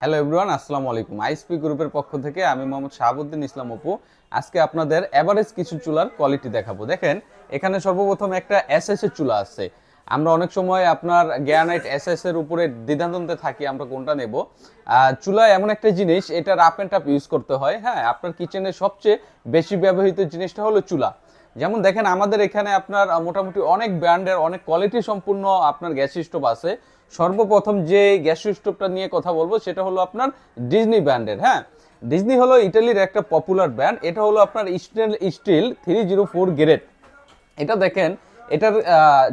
Hello everyone আসসালামু আলাইকুম। আইসপি গ্রুপের পক্ষ থেকে আমি মোহাম্মদ শাহাবুদ্দিন ইসলাম অপু। আজকে আপনাদের এভারেজ কিছু চুলার কোয়ালিটি দেখাবো। দেখেন, এখানে সর্বপ্রথম একটা এসএস এর চুলা আছে। আমরা অনেক সময় আপনার গ্যানাইট এসএস এর উপরে দ্বিধাদ্বন্দ্বে থাকি, আমরা কোনটা নেব? চুলা এমন একটা জিনিস এটা রাপ অ্যান্ড টাপ ইউজ করতে হয়। হ্যাঁ আপনার কিচেনের সবচেয়ে বেশি ব্যবহৃত জিনিসটা হলো চুলা। যেমন দেখেন, আমাদের এখানে আপনার মোটামুটি অনেক ব্র্যান্ডের অনেক কোয়ালিটি সম্পূর্ণ আপনার গ্যাস স্টোভ আছে। সর্বপ্রথম যে গ্যাস স্টোভটা নিয়ে কথা বলব, সেটা হলো আপনার ডিজনি ব্র্যান্ডের হ্যাঁ? ডিজনি হলো ইটালির একটা পপুলার ব্র্যান্ড এটা হলো আপনার স্টেল steel three zero four grade এটা দেখেন, এটার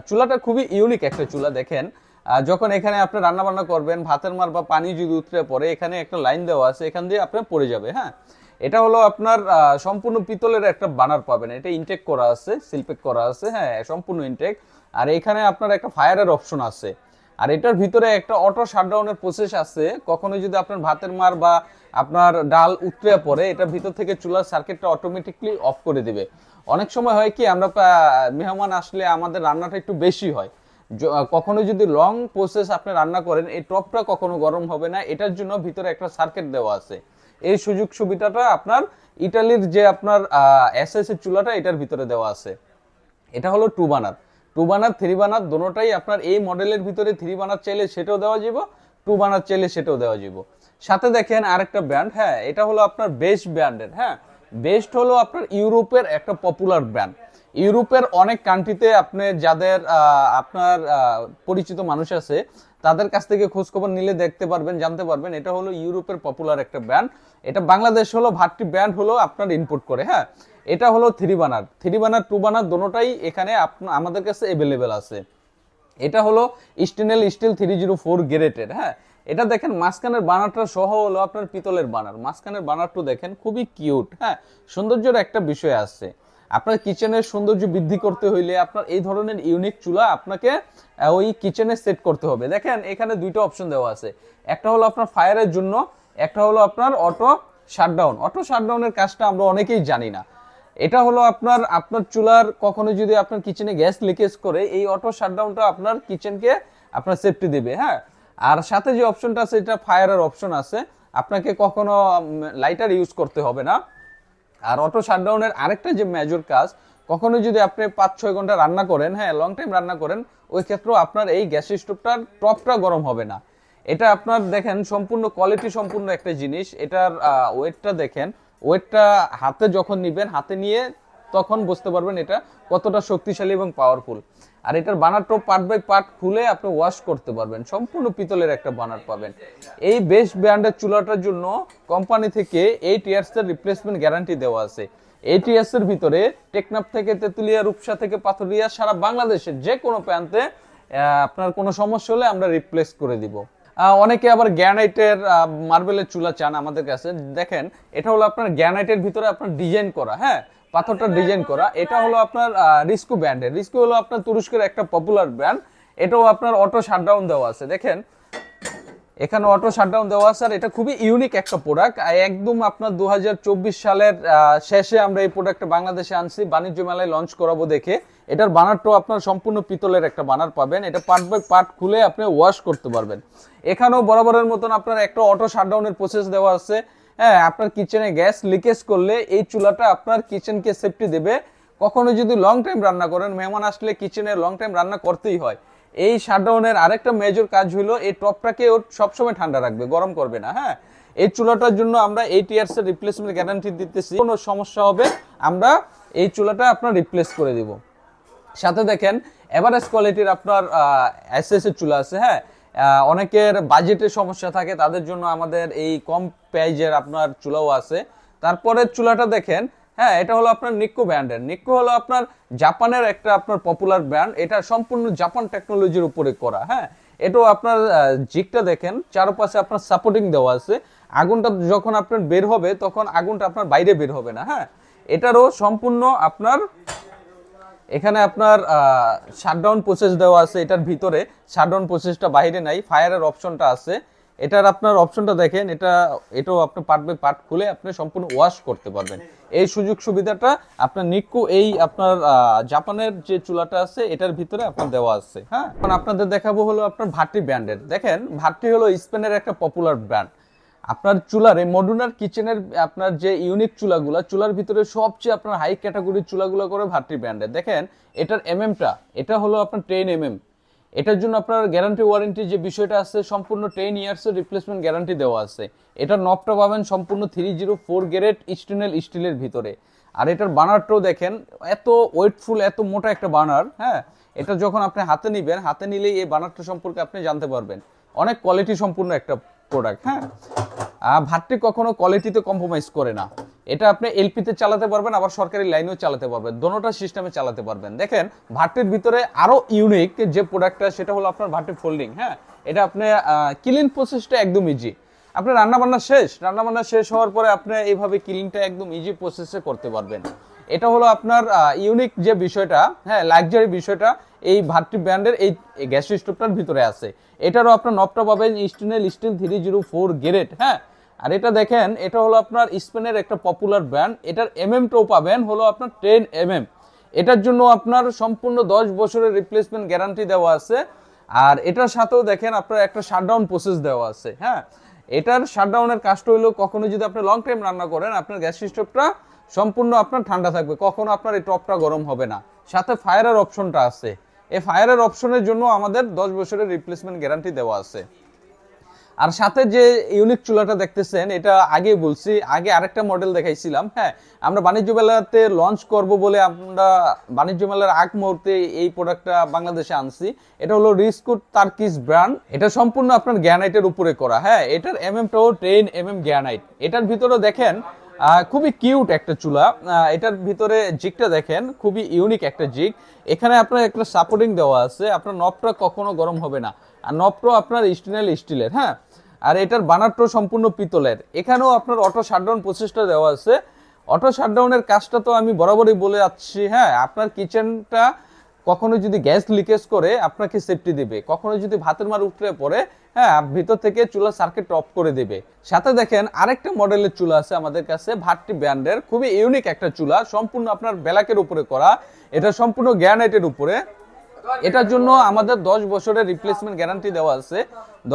চুলাটা খুবই ইউনিক একটা চুলা দেখেন। যখন এখানে আপনি রান্না বান্না করবেন, ভাতের মার বা পানি যদি উতরে পড়ে, এখানে একটা লাইন দেওয়া আছে, এখান দিয়ে আপনার পড়ে যাবে হ্যাঁ? এটা হলো আপনার সম্পূর্ণ পিতলের একটা বানার পাবেন, এটা ইনটেক করা আছে সিলপেক করা আছে হ্যাঁ সম্পূর্ণ ইনটেক আর এখানে আপনার একটা ফায়ারের অপশন আছে। আর এটার ভিতরে একটা অটো শাটডাউনের প্রসেস আছে। কখনো যদি আপনার ভাতের মার বা আপনার ডাল উতরে পড়ে, এটার ভিতর থেকে চুলার সার্কিটটা অটোমেটিকলি অফ করে দিবে। অনেক সময় হয় কি, আমরা মেহমান আসলে আমাদের রান্নাটা একটু বেশি হয়। কখনো যদি লং প্রসেস আপনি রান্না করেন, এই টপটা কখনো গরম হবে না, এটার জন্য ভিতরে একটা সার্কিট দেওয়া আছে। এই সুযোগ সুবিধাটা আপনার ইটালির যে আপনার এসএস এর চুলাটা এটার ভিতরে দেওয়া আছে। এটা হলো two burner. Two burner three burner দোনোটাই আপনার এই মডেলের ভিতরে থ্রি বানার চাইলে সেটাও দেওয়া যাব টু বানার চাইলে সেটাও দেওয়া যাব। সাথে দেখেন আরেকটা ব্র্যান্ড হ্যাঁ এটা হলো আপনার বেস্ট ব্র্যান্ডের হ্যাঁ বেস্ট হলো আপনার ইউরোপের একটা পপুলার ব্র্যান্ড। ইউরোপের অনেক কান্ট্রিতে আপনি যাদের আপনার পরিচিত মানুষ আছে তাদের কাছ থেকে খোঁজ খবর নিলে দেখতে পারবেন, জানতে পারবেন। এটা হলো ইউরোপের পপুলার একটা ব্র্যান্ড এটা বাংলাদেশ হলো ভাট্টি ব্র্যান্ড হলো আপনার ইনপুট করে হ্যাঁ? এটা হলো three burner three burner two burner দোনোটাই এখানে আমাদের কাছে অ্যাভেলেবেল আছে। এটা হলো stainless steel three zero four graded হ্যাঁ? এটা দেখেন, মাঝখানের বানারটা সহ হলো আপনার পিতলের বানার মাঝখানের বানারটা দেখেন, খুবই কিউট হ্যাঁ? সৌন্দর্যের একটা বিষয় আছে। আপনার কিচেনের সৌন্দর্য বৃদ্ধি করতে হইলে আপনার এই ধরনের ইউনিক চুলা আপনাকে ওই কিচেনে সেট করতে হবে। দেখেন, এখানে দুইটা অপশন দেওয়া আছে। একটা হলো আপনার ফায়ারের জন্য, একটা হলো আপনার অটো শাটডাউন অটো শাটডাউনের কাজটা আমরা অনেকেই জানি না। এটা হলো আপনার আপনার চুলার কখনো যদি আপনার কিচেনে গ্যাস লিকেজ করে, এই অটো শাটডাউনটা আপনার কিচেনকে আপনার সেফটি দেবে হ্যাঁ? আর সাথে যে অপশনটা আছে, এটা ফায়ারের অপশন আছে। আপনাকে কখনো লাইটার ইউজ করতে হবে না। আর অটো শাটডাউনের আরেকটা যে মেজর কাজ কখনো যদি আপনি পাঁচ ছয় ঘণ্টা রান্না করেন হ্যাঁ লং টাইম রান্না করেন, ওই ক্ষেত্রেও আপনার এই গ্যাস স্টোভটার টপটা গরম হবে না। এটা আপনার দেখেন, সম্পূর্ণ কোয়ালিটি সম্পূর্ণ একটা জিনিস। এটার ওয়েটটা দেখেন ওয়েটটা হাতে যখন নিবেন, হাতে নিয়ে তখন বুঝতে পারবেন এটা কতটা শক্তিশালী এবং পাওয়ারফুল আর এটার burner top part by part খুলে আপনি ওয়াশ করতে পারবেন। সম্পূর্ণ পিতলের একটা বানার পাবেন। এই বেস্ট ব্র্যান্ডের চুলাটার জন্য কোম্পানি থেকে এইট ইয়ার্স এর রিপ্লেসমেন্ট গ্যারান্টি দেওয়া আছে। এইট ইয়ার্স এর ভিতরে টেকনাফ থেকে তেতুলিয়া, রূপসা থেকে পাথরিয়া, সারা বাংলাদেশের যে কোনো প্রান্তে আপনার কোনো সমস্যা হলে আমরা রিপ্লেস করে দিব। অনেকে আবার গ্যানাইটের মার্বেলের চুলা চান আমাদের কাছে। দেখেন, এটা হলো আপনার গ্যানাইটের ভিতরে আপনার ডিজাইন করা হ্যাঁ? পাথরটা ডিজাইন করা, এটা হলো আপনার রিস্কু ব্র্যান্ডের। রিস্কু হলো আপনার তুরস্কের একটা পপুলার ব্র্যান্ড এটাও আপনার অটো শাটডাউন দেওয়া আছে। দেখেন, এখানে অটো শাটডাউন দেওয়া আছে, আর এটা খুবই ইউনিক একটা প্রোডাক্ট একদম আপনার দু হাজার চব্বিশ সালের শেষে আমরা এই প্রোডাক্টটা বাংলাদেশে আনছি, বাণিজ্য মেলায় লঞ্চ করাবো দেখে। এটার বানারটাও আপনার সম্পূর্ণ পিতলের একটা বানার পাবেন। এটা পার্ট বাই পার্ট খুলে আপনি ওয়াশ করতে পারবেন। এখানেও বরাবরের মতন আপনার একটা অটো শাটডাউনের প্রসেস দেওয়া আছে। হ্যাঁ আপনার কিচেনে গ্যাস লিকেজ করলে এই চুলাটা আপনার কিচেনকে সেফটি দেবে। কখনো যদি লং টাইম রান্না করেন, মেহমান আসলে কিচেনে লং টাইম রান্না করতেই হয়। এই শাটডাউনের আরেকটা মেজর কাজ হলো, এই টপটাকে ওর সবসময় ঠান্ডা রাখবে, গরম করবে না হ্যাঁ। এই চুলাটার জন্য আমরা এইট ইয়ার্স এর রিপ্লেসমেন্ট গ্যারান্টি দিতেছি, কোনো সমস্যা হবে, আমরা এই চুলাটা আপনার রিপ্লেস করে দিব। সাথে দেখেন এভারেজ কোয়ালিটির আপনার এসএস এর চুলা আছে হ্যাঁ। অনেকের বাজেটের সমস্যা থাকে, তাদের জন্য আমাদের এই কম প্রাইজের আপনার চুলাও আছে। তারপরে চুলাটা দেখেন হ্যাঁ এটা হলো আপনার নিক্কো ব্র্যান্ডের নিক্কো হলো আপনার জাপানের একটা আপনার পপুলার ব্র্যান্ড এটা সম্পূর্ণ জাপান টেকনোলজির উপরে করা হ্যাঁ। এটাও আপনার জিকটা দেখেন, চারপাশে আপনার সাপোর্টিং দেওয়া আছে। আগুনটা যখন আপনার বের হবে, তখন আগুনটা আপনার বাইরে বের হবে না হ্যাঁ। এটারও সম্পূর্ণ আপনার এখানে আপনার শাটডাউন প্রসেস দেওয়া আছে এটার ভিতরে। শাটডাউন প্রসেসটা বাইরে নাই ফায়ারের অপশনটা আছে। এটার আপনার অপশনটা দেখেন, এটা, এটাও আপনি পার্ট বাই পার্ট খুলে আপনি সম্পূর্ণ ওয়াশ করতে পারবেন। এই সুযোগ সুবিধাটা আপনার নিকু, এই আপনার জাপানের যে চুলাটা আছে, এটার ভিতরে আপনার দেওয়া আছে হ্যাঁ? আপনাদের দেখাবো হলো আপনার ভাটি ব্র্যান্ডের দেখেন, ভাটি হলো স্পেনের একটা পপুলার ব্র্যান্ড আপনার চুলার, এই মডুলার কিচেনের, আপনার যে ইউনিক চুলাগুলো, চুলার ভিতরে সবচেয়ে আপনার হাই ক্যাটাগরির চুলাগুলো করে ভাট্রি ব্র্যান্ডের দেখেন, এটার এমএমটা এটা হলো আপনার টেন এমএম এটার জন্য আপনার গ্যারান্টি ওয়ারেন্টি যে বিষয়টা আছে, সম্পূর্ণ টেন ইয়ার্সের রিপ্লেসমেন্ট গ্যারান্টি দেওয়া আছে। এটার নবটা পাবেন সম্পূর্ণ three zero four grade stainless স্টিলের ভিতরে। আর এটার বানারটাও দেখেন, এত ওয়েটফুল, এত মোটা একটা বানার হ্যাঁ? এটা যখন আপনি হাতে নিবেন, হাতে নিলেই এই বানারটা সম্পর্কে আপনি জানতে পারবেন। অনেক কোয়ালিটি সম্পূর্ণ একটা প্রোডাক্ট হ্যাঁ? ভাট্টি কখনো কোয়ালিটিতে কম্প্রোমাইজ করে না। এটা আপনি এলপিতে চালাতে পারবেন, আবার সরকারি লাইনেও চালাতে পারবেন। দোনোটা সিস্টেমে চালাতে পারবেন। দেখেন ভাট্টির ভিতরে আরও ইউনিক যে প্রোডাক্টটা সেটা হলো আপনার ভাট্টি ফোল্ডিং হ্যাঁ? এটা আপনি ক্লিন প্রসেসটা একদম ইজি আপনার রান্নাবান্না শেষ। রান্নাবান্না শেষ হওয়ার পরে আপনি এইভাবে ক্লিনটা একদম ইজি প্রসেসে করতে পারবেন। এটা হলো আপনার ইউনিক যে বিষয়টা হ্যাঁ লাক্সারি বিষয়টা, এই ভাট্টি ব্র্যান্ডের এই গ্যাস স্টোভটার ভিতরে আছে। এটারও আপনার নবটা পাবেন stainless steel three zero four grade হ্যাঁ? আর এটা দেখেন, এটা হলো আপনার স্পেনের একটা পপুলার ব্র্যান্ড এটার এমএমটাও পাবেন, হলো আপনার টেন এমএম এটার জন্য আপনার সম্পূর্ণ দশ বছরের রিপ্লেসমেন্ট গ্যারান্টি দেওয়া আছে। আর এটার সাথেও দেখেন, আপনার একটা শাটডাউন প্রসেস দেওয়া আছে হ্যাঁ? এটার শাটডাউনের কাজটা হলো কখনো যদি আপনি লং টাইম রান্না করেন, আপনার গ্যাস স্টোভটা সম্পূর্ণ আপনার ঠান্ডা থাকবে, কখনো আপনার এই টপটা গরম হবে না। সাথে ফায়ারের অপশনটা আছে। এই ফায়ারের অপশনের জন্য আমাদের দশ বছরের রিপ্লেসমেন্ট গ্যারান্টি দেওয়া আছে। আর সাথে যে ইউনিক চুলাটা দেখতেছেন, এটা আগে বলছি, আগে আরেকটা মডেল দেখাইছিলাম হ্যাঁ আমরা বাণিজ্য মেলাতে লঞ্চ করব বলে আমরা বাণিজ্য মেলার আগ মুহূর্তে এই প্রোডাক্টটা বাংলাদেশে আনছি। এটা হলো রিস্কুট তার্কিস ব্র্যান্ড এটা সম্পূর্ণ আপনার গ্যানাইটের উপরে করা হ্যাঁ এটার এমএমটাও টেন এমএম গ্যানাইট এটার ভিতরে দেখেন খুবই কিউট একটা চুলা এটার ভিতরে জিগটা দেখেন, খুবই ইউনিক একটা জিগ। এখানে আপনার একটা সাপোর্টিং দেওয়া আছে, আপনার নবটা কখনো গরম হবে না। আর নবটাও আপনার স্টিনেল স্টিলের হ্যাঁ? আর এটার বানারটাও সম্পূর্ণ পিতলের। এখানেও আপনার অটো শাটডাউন প্রসেসটা দেওয়া আছে। অটো শাটডাউনের কাজটা তো আমি বরাবরই বলে যাচ্ছি হ্যাঁ? আপনার কিচেনটা কখনো যদি গ্যাস লিকেজ করে, আপনাকে সেফটি দেবে। কখনো যদি ভাতের মার উঠলে পরে হ্যাঁ? ভিতর থেকে চুলা সার্কিট অফ করে দেবে। সাথে দেখেন আরেকটা মডেলের চুলা আছে আমাদের কাছে, ভাট্টি ব্র্যান্ডের। খুবই ইউনিক একটা চুলা, সম্পূর্ণ আপনার ব্ল্যাকের উপরে করা। এটা সম্পূর্ণ গ্যানাইটের উপরে। এটার জন্য আমাদের দশ বছরের রিপ্লেসমেন্ট গ্যারান্টি দেওয়া আছে।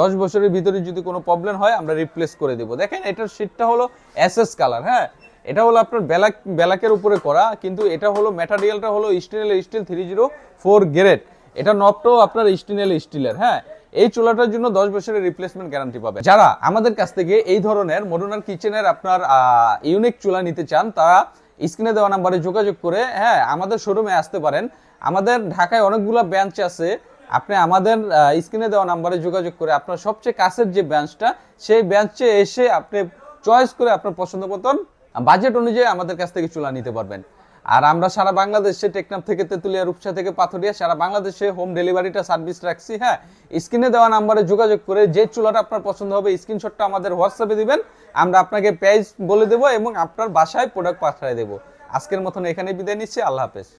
দশ বছরের ভিতরে যদি কোনো প্রবলেম হয়, আমরা রিপ্লেস করে দেবো। দেখেন, এটার শীটটা হলো এসএস কালার হ্যাঁ? এটা হলো আপনার ব্যালাক, ব্যালাকের উপরে করা, কিন্তু এটা হলো ম্যাটেরিয়ালটা হলো steel steel three zero four grade এটা নবটাও আপনার স্টিনেল স্টিলের হ্যাঁ? এই চুলাটার জন্য দশ বছরের রিপ্লেসমেন্ট গ্যারান্টি পাবে। যারা আমাদের কাছ থেকে এই ধরনের মডুলার কিচেনের আপনার ইউনিক চুলা নিতে চান, তারা স্ক্রিনে দেওয়া নাম্বারে যোগাযোগ করে হ্যাঁ আমাদের শোরুমে আসতে পারেন। আমাদের ঢাকায় অনেকগুলো ব্রাঞ্চ আছে। আপনি আমাদের স্ক্রিনে দেওয়া নাম্বারে যোগাযোগ করে আপনার সবচেয়ে কাছের যে ব্রাঞ্চটা সেই ব্রাঞ্চে এসে আপনি চয়েস করে আপনার পছন্দ মতন বাজেট অনুযায়ী আমাদের কাছ থেকে চুলা নিতে পারবেন। আর আমরা সারা বাংলাদেশে টেকনাফ থেকে তেতুলিয়া, রূপসা থেকে পাথরিয়া, সারা বাংলাদেশে হোম ডেলিভারিটা সার্ভিস রাখছি হ্যাঁ? স্ক্রিনে দেওয়া নাম্বারে যোগাযোগ করে যে চুলাটা আপনার পছন্দ হবে স্ক্রিনশটটা আমাদের হোয়াটসঅ্যাপে দিবেন। আমরা আপনাকে প্রাইস বলে দেবো এবং আপনার বাসায় প্রোডাক্ট পাঠিয়ে দেবো। আজকের মতন এখানে বিদায় নিচ্ছি, আল্লাহ হাফেজ।